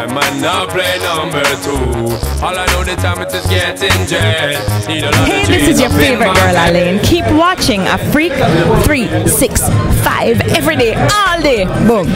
I'm and not play number two. All I know the time is just getting jet. Hey, this is your favorite girl, Aline. Keep watching a freak 365 every day, all day. Boom.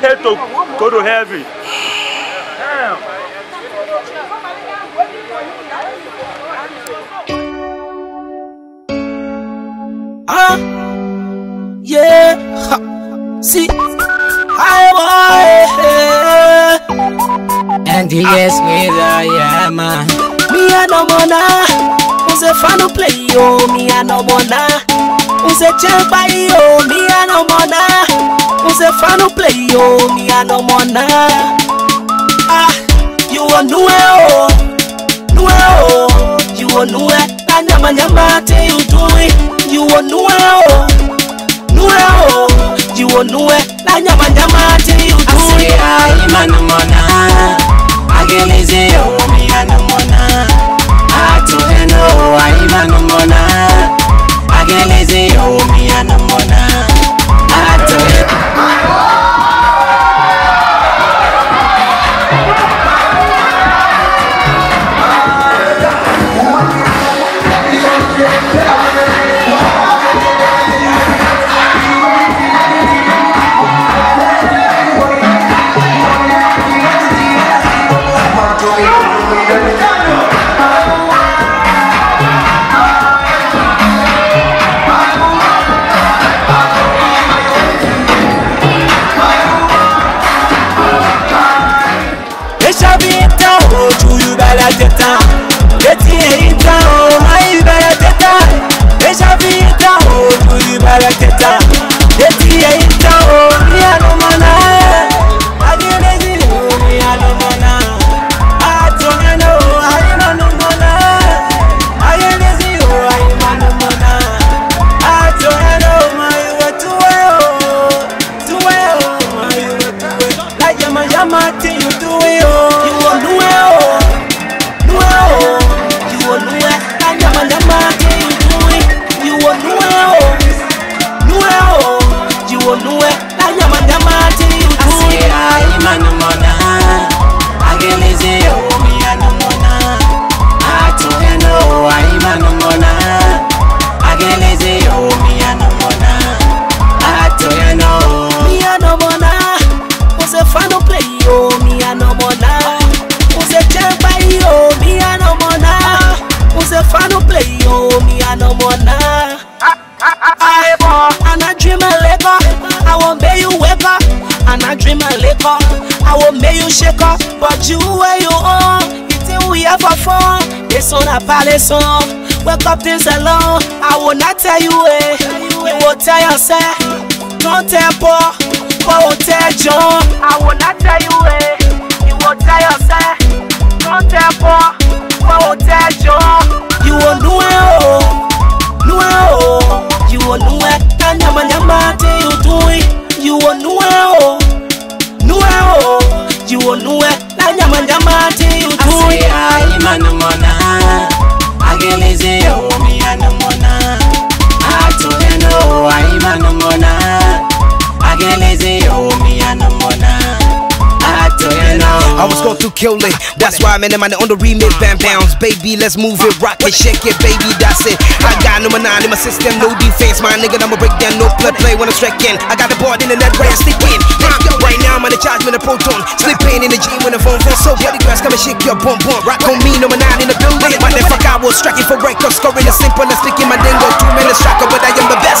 head to go to heaven. Damn. Ah, yeah, ha, see, I boy. And yes, with yeah man. Me and no bona, who's a fan of play, yo, me and no bona. Usechepa iyo mi use Usefano play iyo mi anomona Ah, you a nue o Nue o You a nue Na nyama nyama te you do it. You a nue o Nue o You a nue Na nyama nyama te you do it. I say I manomona Ageleze yo mi anomona Atu eno I manomona nieleze yaumia na mbona hata you shake up. But you where you are, you think we have a fun. It's on a palace song. Wake up this alone. I will not tell you eh. You will tell yourself. Don't tell Paul. Paul will tell John. I will not tell you eh. You will tell yourself. Don't tell Paul. Paul will I was going through kill it. That's why I'm in the man on the remix. Bam bounce, baby. Let's move it, rock it, shake it, baby. That's it. I got number nine in my system, no defense. My nigga, I'ma break down, no play, play when I'm striking. I got the board in the net, right, stick in. Right now, I'm on the charge with a proton. Slipping in the gym when the phone phone so bloody grass, come and shake your bum bum. Rock on me, number nine in the building. Motherfucker, I was striking for record, scoring the simple and sticking my dingo. Two minutes striker, but I am the best.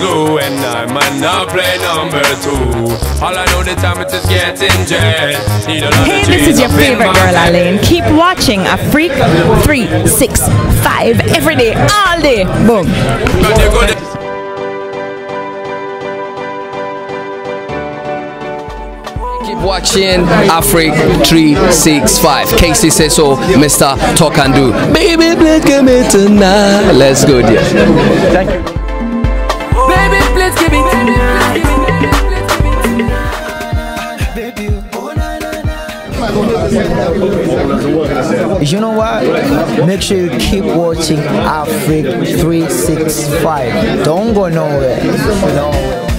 I Slow and I might not play number two. All I know the time it is getting jet. Need a lot Hey, this is your favorite girl, head. Aline. Keep watching a freak 365 every day, all day. Boom. But they go the- Keep watching Afric 365. Casey says so, Mr. Talk and Do. Baby, please give me tonight. Let's go, dear. Baby, You know what? Make sure you keep watching Afric 365. Don't go nowhere.